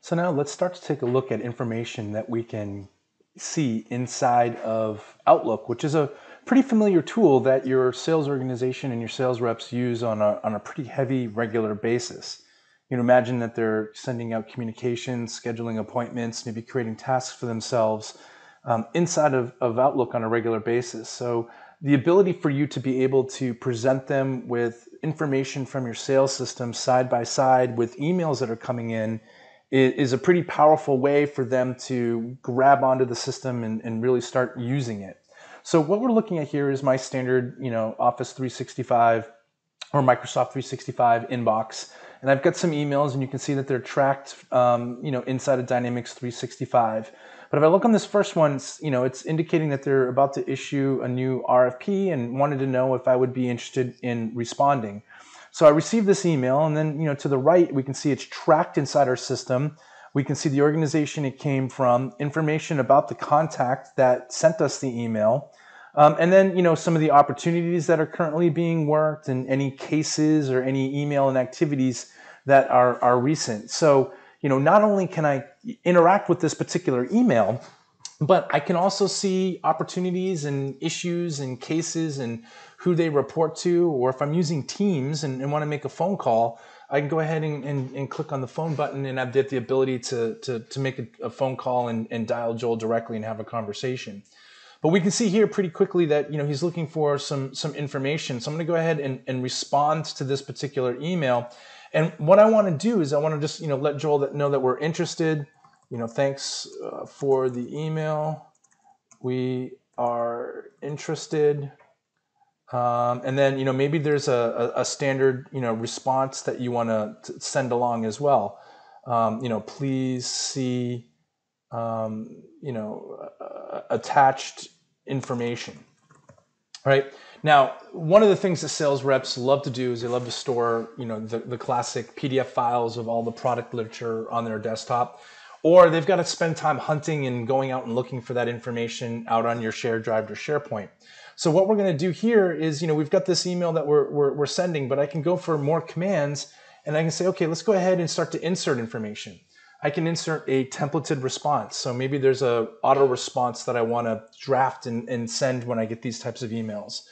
So now let's start to take a look at information that we can see inside of Outlook, which is a pretty familiar tool that your sales organization and your sales reps use on a, on a pretty heavy regular basis. You know, imagine that they're sending out communications, scheduling appointments, maybe creating tasks for themselves um, inside of, of Outlook on a regular basis. So the ability for you to be able to present them with information from your sales system side by side with emails that are coming in is a pretty powerful way for them to grab onto the system and, and really start using it. So what we're looking at here is my standard, you know, Office 365 or Microsoft 365 inbox. And I've got some emails and you can see that they're tracked, um, you know, inside of Dynamics 365. But if I look on this first one, you know, it's indicating that they're about to issue a new RFP and wanted to know if I would be interested in responding. So I received this email, and then you know to the right we can see it's tracked inside our system. We can see the organization it came from, information about the contact that sent us the email, um, and then you know some of the opportunities that are currently being worked, and any cases or any email and activities that are are recent. So you know not only can I interact with this particular email, but I can also see opportunities and issues and cases and who they report to, or if I'm using Teams and, and want to make a phone call, I can go ahead and, and, and, click on the phone button and I've got the ability to, to, to make a, a phone call and, and dial Joel directly and have a conversation. But we can see here pretty quickly that you know he's looking for some some information. So I'm going to go ahead and, and respond to this particular email. And what I want to do is I want to just you know let Joel know that we're interested. You know, thanks uh, for the email. We are interested. Um, and then you know maybe there's a, a, a, standard you know response that you want to send along as well. Um, you know, please see um, you know uh, attached information. Right now, one of the things that sales reps love to do is they love to store you know the, the classic PDF files of all the product literature on their desktop. Or they've got to spend time hunting and going out and looking for that information out on your shared drive or SharePoint. So what we're going to do here is, you know, we've got this email that we're, we're, we're sending, but I can go for more commands and I can say, okay, let's go ahead and start to insert information. I can insert a templated response. So maybe there's a auto response that I want to draft and, and send when I get these types of emails.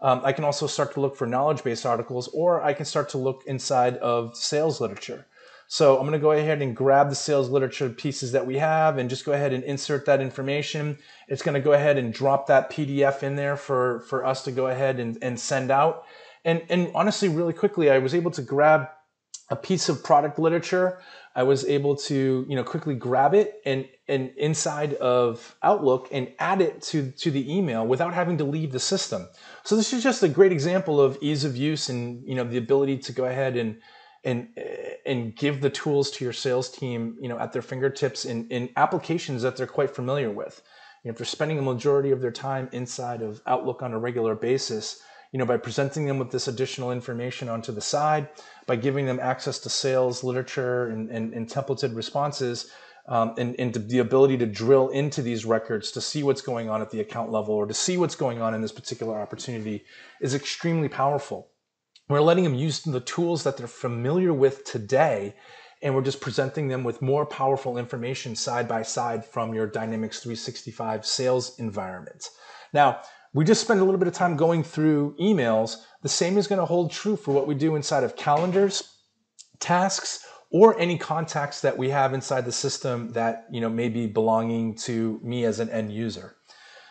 Um, I can also start to look for knowledge based articles, or I can start to look inside of sales literature. So I'm going to go ahead and grab the sales literature pieces that we have and just go ahead and insert that information. It's going to go ahead and drop that PDF in there for, for us to go ahead and, and send out. And, and honestly, really quickly, I was able to grab a piece of product literature. I was able to, you know, quickly grab it and, and inside of Outlook and add it to, to the email without having to leave the system. So this is just a great example of ease of use and, you know, the ability to go ahead and, and and give the tools to your sales team you know at their fingertips in, in applications that they're quite familiar with. You know, if they're spending a majority of their time inside of outlook on a regular basis you know by presenting them with this additional information onto the side by giving them access to sales literature and, and, and templated responses um, and, and the ability to drill into these records to see what's going on at the account level or to see what's going on in this particular opportunity is extremely powerful we're letting them use the tools that they're familiar with today, and we're just presenting them with more powerful information side by side from your Dynamics 365 sales environment. Now, we just spent a little bit of time going through emails. The same is going to hold true for what we do inside of calendars, tasks, or any contacts that we have inside the system that you know may be belonging to me as an end user.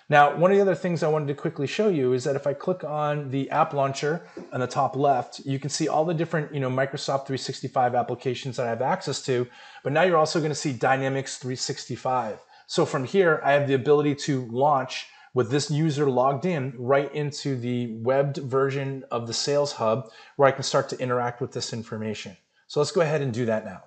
Now, one of the other things I wanted to quickly show you is that if I click on the app launcher on the top left, you can see all the different, you know, Microsoft 365 applications that I have access to, but now you're also going to see Dynamics 365. So from here, I have the ability to launch with this user logged in right into the webbed version of the Sales Hub where I can start to interact with this information. So let's go ahead and do that now.